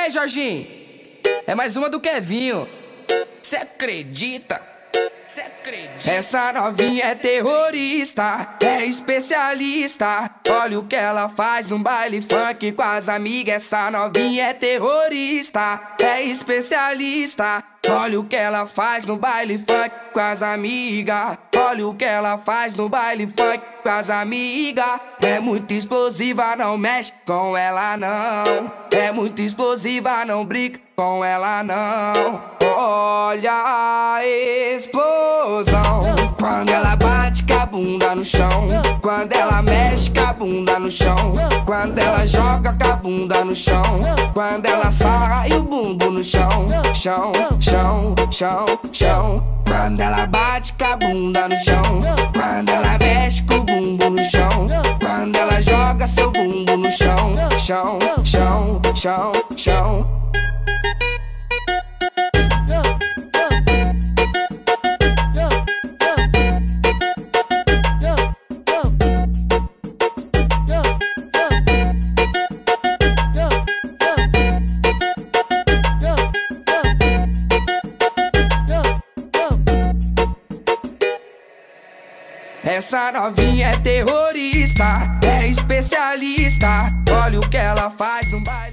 aí, Jorginho? É mais uma do Kevinho. Cê acredita? Cê acredita? Essa novinha é terrorista, é especialista. Olha o que ela faz no baile funk com as amigas. Essa novinha é terrorista, é especialista. Olha o que ela faz no baile funk com as amigas. Olha o que ela faz no baile funk com as amigas. É muito explosiva, não mexe com ela não. É muito explosiva, não brinca com ela não. Olha a explosão quando ela bate com a bunda no chão. Quando ela mexe com a bunda no chão. Quando ela joga com a bunda no chão. Quando ela sarra e o bumbo no chão. Chão, chão, chão, chão. Quando ela bate com a bunda no chão. Quando ela mexe com o bumbo no chão. Quando ela joga seu bumbo no chão. Chão, chão, chão, chão. Essa novinha é terrorista, é especialista. Olha o que ela faz no baile.